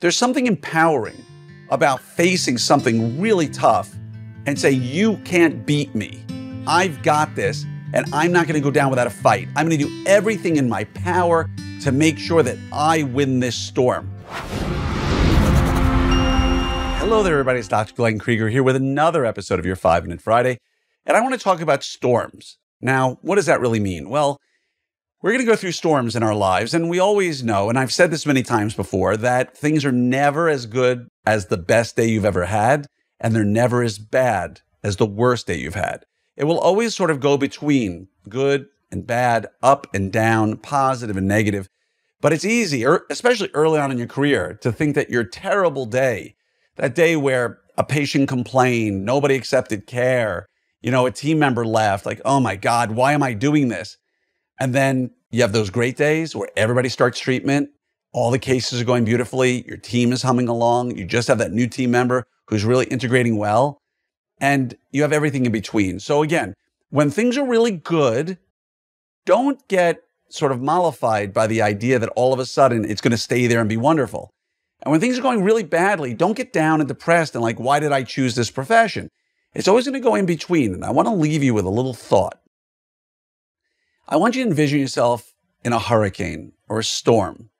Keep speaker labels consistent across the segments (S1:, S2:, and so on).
S1: There's something empowering about facing something really tough and say, You can't beat me. I've got this, and I'm not going to go down without a fight. I'm going to do everything in my power to make sure that I win this storm. Hello there, everybody. It's Dr. Glenn Krieger here with another episode of your Five Minute Friday. And I want to talk about storms. Now, what does that really mean? Well, we're going to go through storms in our lives, and we always know, and I've said this many times before, that things are never as good as the best day you've ever had, and they're never as bad as the worst day you've had. It will always sort of go between good and bad, up and down, positive and negative. But it's easy, er, especially early on in your career, to think that your terrible day, that day where a patient complained, nobody accepted care, you know, a team member left, like, oh my God, why am I doing this? And then you have those great days where everybody starts treatment, all the cases are going beautifully, your team is humming along, you just have that new team member who's really integrating well, and you have everything in between. So again, when things are really good, don't get sort of mollified by the idea that all of a sudden it's going to stay there and be wonderful. And when things are going really badly, don't get down and depressed and like, why did I choose this profession? It's always going to go in between. And I want to leave you with a little thought. I want you to envision yourself in a hurricane or a storm.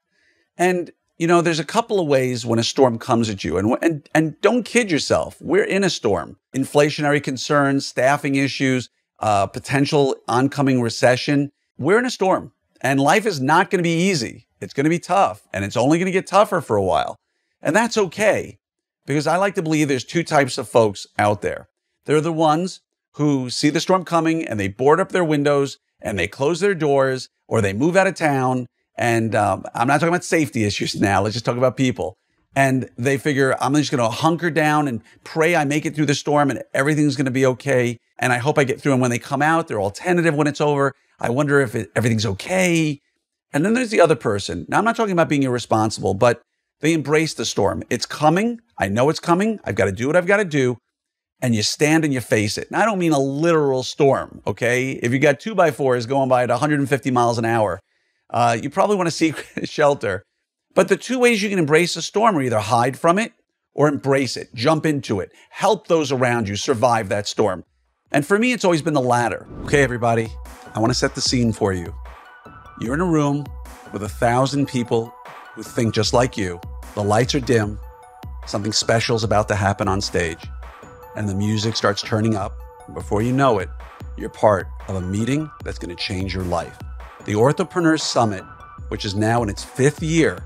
S1: And, you know, there's a couple of ways when a storm comes at you. And, and, and don't kid yourself. We're in a storm. Inflationary concerns, staffing issues, uh, potential oncoming recession. We're in a storm. And life is not going to be easy. It's going to be tough. And it's only going to get tougher for a while. And that's okay. Because I like to believe there's two types of folks out there. They're the ones who see the storm coming and they board up their windows and they close their doors or they move out of town. And um, I'm not talking about safety issues now. Let's just talk about people. And they figure, I'm just going to hunker down and pray I make it through the storm and everything's going to be okay. And I hope I get through. And when they come out, they're all tentative when it's over. I wonder if it, everything's okay. And then there's the other person. Now, I'm not talking about being irresponsible, but they embrace the storm. It's coming. I know it's coming. I've got to do what I've got to do and you stand and you face it. And I don't mean a literal storm, okay? If you got two by fours going by at 150 miles an hour, uh, you probably want to seek shelter. But the two ways you can embrace a storm are either hide from it or embrace it, jump into it, help those around you survive that storm. And for me, it's always been the latter. Okay, everybody, I want to set the scene for you. You're in a room with a thousand people who think just like you. The lights are dim. Something special is about to happen on stage and the music starts turning up. Before you know it, you're part of a meeting that's going to change your life. The Orthopreneurs Summit, which is now in its fifth year,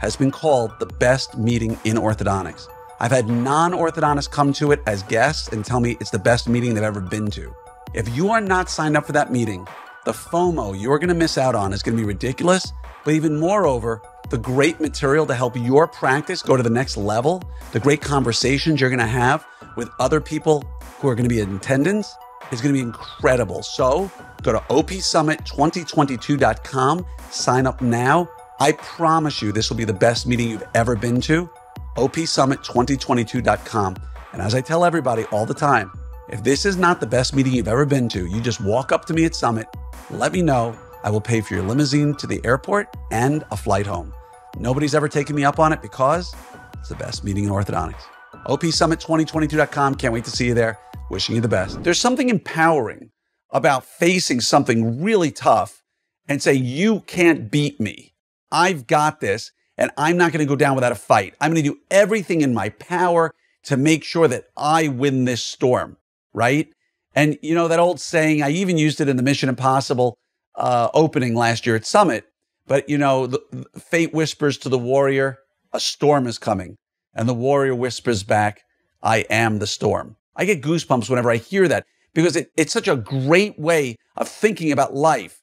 S1: has been called the best meeting in orthodontics. I've had non orthodontists come to it as guests and tell me it's the best meeting they've ever been to. If you are not signed up for that meeting, the FOMO you're going to miss out on is going to be ridiculous. But even moreover, the great material to help your practice go to the next level, the great conversations you're going to have with other people who are going to be in attendance is going to be incredible. So go to opsummit2022.com, sign up now. I promise you this will be the best meeting you've ever been to. opsummit2022.com. And as I tell everybody all the time, if this is not the best meeting you've ever been to, you just walk up to me at Summit, let me know. I will pay for your limousine to the airport and a flight home. Nobody's ever taken me up on it because it's the best meeting in orthodontics opsummit2022.com. Can't wait to see you there. Wishing you the best. There's something empowering about facing something really tough and say, You can't beat me. I've got this, and I'm not going to go down without a fight. I'm going to do everything in my power to make sure that I win this storm, right? And you know, that old saying, I even used it in the Mission Impossible uh, opening last year at Summit. But you know, the, the fate whispers to the warrior, a storm is coming. And the warrior whispers back, I am the storm. I get goosebumps whenever I hear that because it, it's such a great way of thinking about life.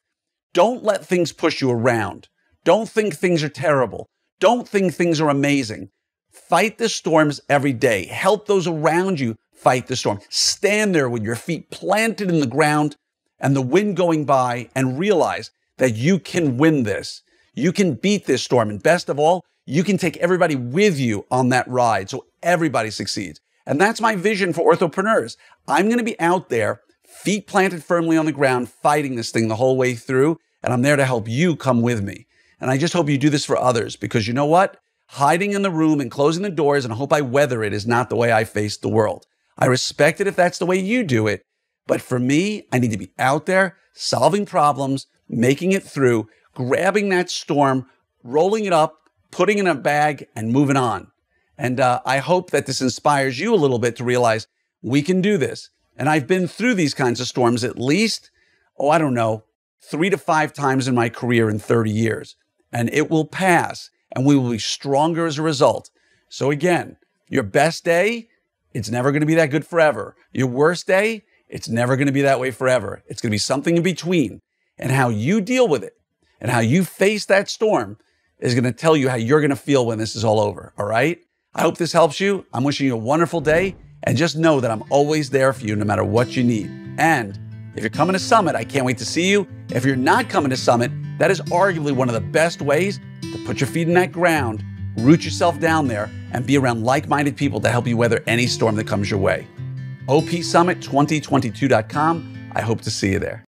S1: Don't let things push you around. Don't think things are terrible. Don't think things are amazing. Fight the storms every day. Help those around you fight the storm. Stand there with your feet planted in the ground and the wind going by and realize that you can win this. You can beat this storm. And best of all, you can take everybody with you on that ride so everybody succeeds. And that's my vision for orthopreneurs. I'm going to be out there, feet planted firmly on the ground, fighting this thing the whole way through. And I'm there to help you come with me. And I just hope you do this for others because you know what? hiding in the room and closing the doors and hope I weather it is not the way I face the world. I respect it if that's the way you do it. But for me, I need to be out there solving problems, making it through, grabbing that storm, rolling it up, putting it in a bag, and moving on. And uh, I hope that this inspires you a little bit to realize we can do this. And I've been through these kinds of storms at least, oh, I don't know, three to five times in my career in 30 years. And it will pass, and we will be stronger as a result. So, again, your best day, it's never going to be that good forever. Your worst day, it's never going to be that way forever. It's going to be something in between. And how you deal with it and how you face that storm is going to tell you how you're going to feel when this is all over. All right? I hope this helps you. I'm wishing you a wonderful day. And just know that I'm always there for you no matter what you need. And if you're coming to Summit, I can't wait to see you. If you're not coming to Summit, that is arguably one of the best ways to put your feet in that ground, root yourself down there, and be around like minded people to help you weather any storm that comes your way. OPSummit2022.com. I hope to see you there.